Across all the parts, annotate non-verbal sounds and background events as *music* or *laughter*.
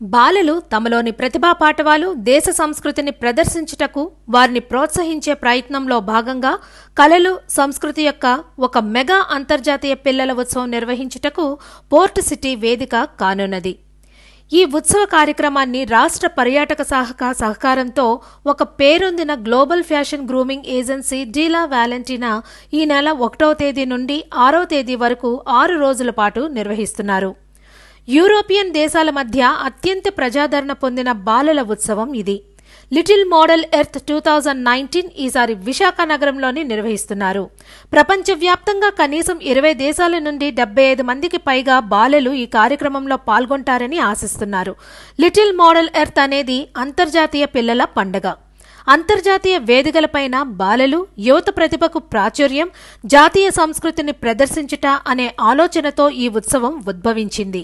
బాలలు తమలోని ప్రతిభా పాఠవాలు దేశ సంస్కృతిని ప్రదర్శించుటకు వారిని ప్రోత్సహించే ప్రయత్నంలో భాగంగా కళలు సంస్కృతి యొక్క ఒక మెగా అంతర్జాతీయ పిల్లల ఉత్సవం నిర్వహించుటకు పోర్ట్ సిటీ వేదిక కానున్నది. ఈ ఉత్సవ కార్యక్రమాన్ని రాష్ట్ర పర్యాటక శాఖ సహకారంతో ఒక పేరొందిన గ్లోబల్ ఫ్యాషన్ గ్రూమింగ్ ఏజెన్సీ డీలా వ్యాలెంటీనా ఈ నెల ఒకటవ తేదీ నుండి ఆరో తేదీ వరకు ఆరు రోజుల పాటు నిర్వహిస్తున్నారు. యూరోపియన్ దేశాల మధ్య అత్యంత ప్రజాదరణ పొందిన బాలల ఉత్సవం ఇది. Little model earth two thousand nineteen ఈసారి విశాఖ నగరంలోని నిర్వహిస్తున్నారు. ప్రపంచవ్యాప్తంగా కనీసం ఇరవై దేశాల నుండి డెబ్బై ఐదు మందికి పైగా బాలలు ఈ కార్యక్రమంలో పాల్గొంటారని ఆశిస్తున్నారు. లిటిల్ మోడల్ ఎర్త్ అనేది అంతర్జాతీయ పిల్లల పండగ. అంతర్జాతీయ వేదికలపైన బాలలు యువత ప్రతిభకు ప్రాచుర్యం జాతీయ సంస్కృతిని ప్రదర్శించుట అనే ఆలోచనతో ఈ ఉత్సవం ఉద్భవించింది.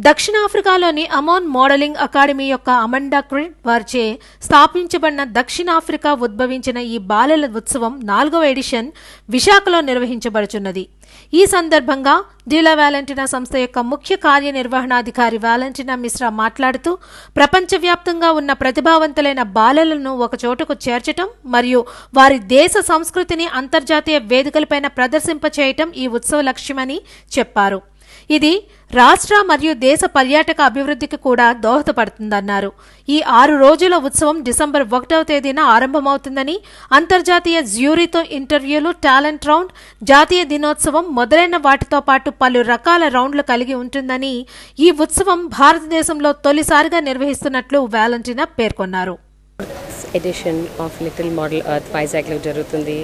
దక్షిణాఫ్రికాలోని అమోన్ మోడలింగ్ అకాడమీ యొక్క అమండా క్రిడ్ వారిచే స్థాపించబడిన దక్షిణాఫ్రికా ఉద్భవించిన ఈ బాలల ఉత్సవం నాలుగవ ఎడిషన్ విశాఖలో నిర్వహించబడుచున్నది. ఈ సందర్భంగా డీలా వ్యాలంటీనా సంస్థ యొక్క ముఖ్య కార్యనిర్వహణాధికారి వ్యాలంటీనా మిశ్రా మాట్లాడుతూ ప్రపంచవ్యాప్తంగా ఉన్న ప్రతిభావంతులైన బాలలను ఒకచోటకు చేర్చటం మరియు వారి దేశ సంస్కృతిని అంతర్జాతీయ వేదికలపైన ప్రదర్శింపచేయటం ఈ ఉత్సవ లక్ష్యమని చెప్పారు. ఇది రాష్ట్ర మరియు దేశ పర్యాటక అభివృద్ధికి కూడా దోహదపడుతుందన్నారు. ఈ ఆరు రోజుల ఉత్సవం డిసెంబర్ ఒకటవ తేదీన ఆరంభమవుతుందని అంతర్జాతీయ జ్యూరీతో ఇంటర్వ్యూలు టాలెంట్ రౌండ్ జాతీయ దినోత్సవం మొదలైన వాటితో పాటు పలు రకాల రౌండ్లు కలిగి ఉంటుందని ఈ ఉత్సవం భారతదేశంలో తొలిసారిగా నిర్వహిస్తున్నట్లు వ్యాలంటినా పేర్కొన్నారు. Edition of little model Earth వైజాగ్లో జరుగుతుంది.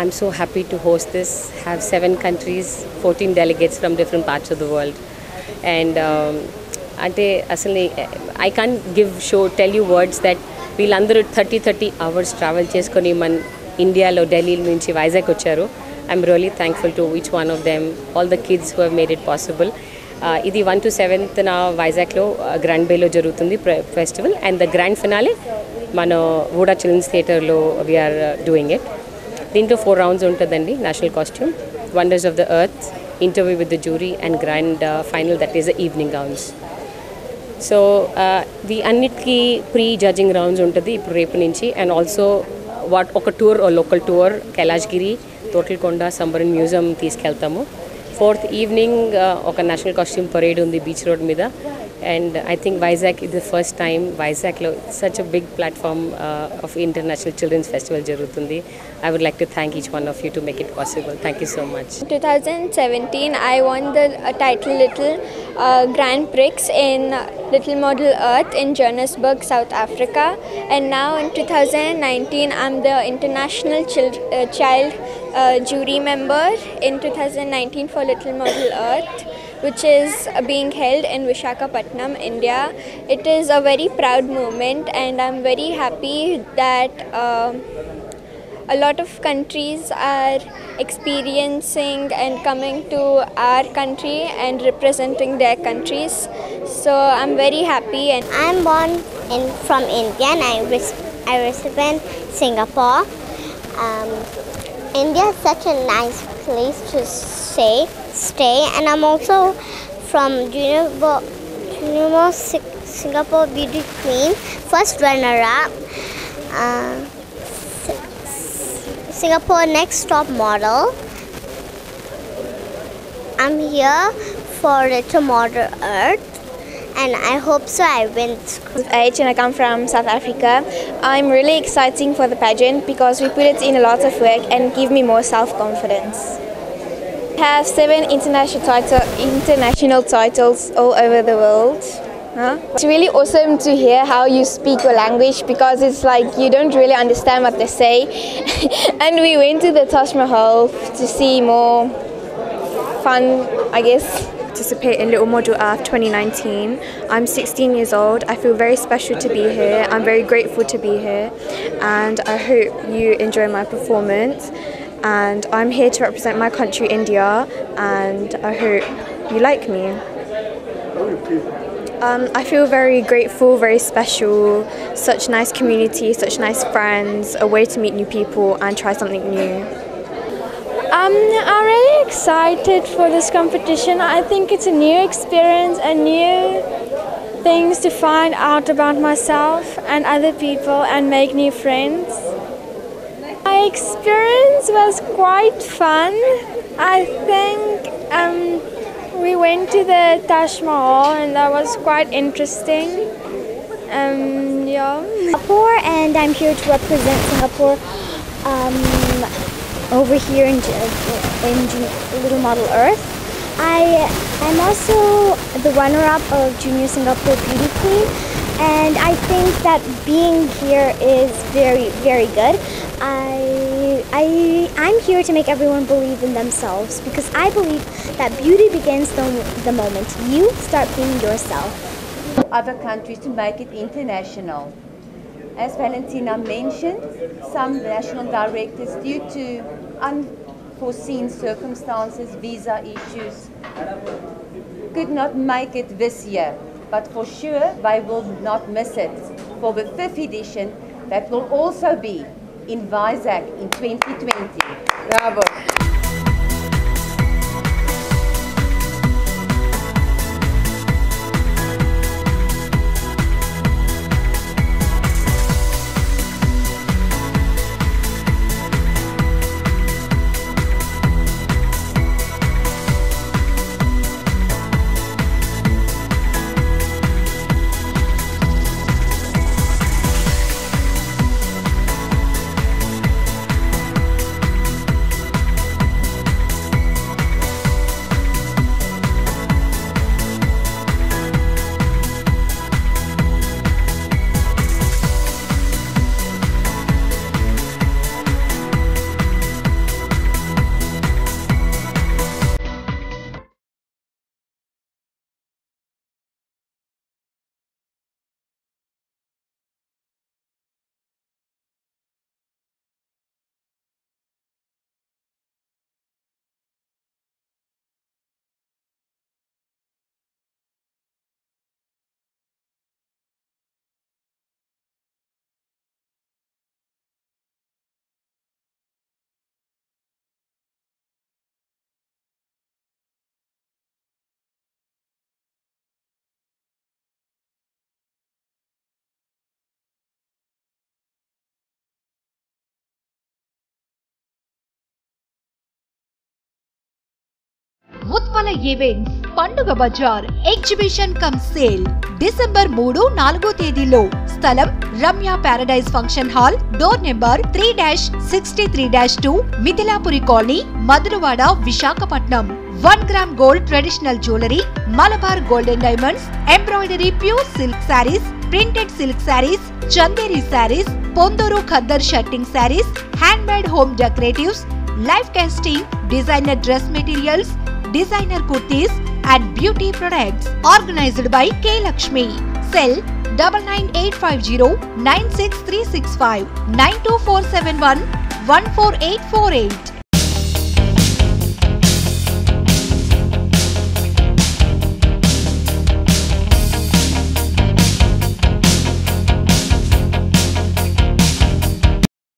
I'm so happy to host this have seven countries fourteen delegates from different parts of the world and అంటే అసలు I can give show tell you words that వీళ్ళందరూ thirty thirty hours travel చేసుకొని మన ఇండియాలో ఢిల్లీ నుంచి వైజాగ్ వచ్చారు. I'm really thankful to each one of them all the kids who have made it possible ఇది one two seventh నా వైజాగ్లో grand బేలో జరుగుతుంది festival and the grand finale మన వూడా చిల్డ్రన్స్ థియేటర్లో వీఆర్ డూయింగ్ ఇట్ దీంట్లో ఫోర్ రౌండ్స్ ఉంటుందండి national costume wonders of the earth interview with the jury and grand final that is the evening rounds so the అన్నిటికీ pre judging rounds ఉంటుంది ఇప్పుడు రేపు నుంచి. And also what ఒక tour local tour Kailasagiri Thotlakonda submarine museum తీసుకెళ్తాము. Fourth evening ఒక national costume parade ఉంది beach road మీద. and I think Vizag is the first time Vizag such a big platform uh, of International Children's Festival jarutundi. I would like to thank each one of you to make it possible. Thank you so much. 2017, I won the uh, title Little uh, Grand Prix in Little Model Earth in Johannesburg, South Africa, and now in 2019, I'm the International Chil uh, Child uh, Jury member in 2019 for Little Model Earth. Which is uh, being held in Vishakhapatnam, India. It is a very proud moment, and I'm very happy that um a lot of countries are experiencing and coming to our country and representing their countries. So I'm very happy and I'm born in from India and I, res- I reside in Singapore. Um, India is such a nice place to stay, stay, and I'm also from Si- Singapore Beauty Queen, first runner-up. Uh, Singapore Next Top Model. I'm here for Little Model Earth and I hope so I win. H and I come from South Africa. I'm really exciting for the pageant because we put it in a lot of work and give me more self-confidence. Have seven international title, international titles all over the world. Huh? It's really awesome to hear how you speak your language because it's like you don't really understand what they say. *laughs* and we went to the Taj Mahal to see more fun, I guess. participate in Little Model Earth 2019. I'm 16 years old. I feel very special to be here. I'm very grateful to be here, and I hope you enjoy my performance. And I'm here to represent my country, India, and I hope you like me. Um, I feel very grateful, very special, such nice community, such nice friends, a way to meet new people and try something new. Um, I'm really excited for this competition. I think it's a new experience and new things to find out about myself and other people and make new friends. My experience was quite fun. I think um, we went to the Taj Mahal and that was quite interesting. Um, yeah. Singapore, and I'm here to represent Singapore um, over here in, in Little Model Earth. I I am also the runner-up of Junior Singapore Beauty Queen, and I think that being here is very, very good. I, I, I'm here to make everyone believe in themselves because I believe that beauty begins the, the moment you start being yourself. other countries to make it international. As Valentina mentioned, some national directors, due to unforeseen circumstances, visa issues, could not make it this year. But for sure, they will not miss it for the fifth edition that will also be in Vizag in 2020. Bravo! Utpala events పండుగ బజార్ exhibition cum sale December మూడు నాలుగో తేదీలో స్థలం Ramya paradise function hall door number three dash sixty three dash two Mithilapuri colony Madhurawada Visakhapatnam. One gram gold traditional jewellery Malabar golden diamonds embroidery pure silk sarees printed silk sarees Chanderi sarees Ponduru khaddar shirting sarees hand made home decoratives life casting designer dress materials designer kurtis and beauty products organized by K Lakshmi. Cell 99850 96365 92471 14848.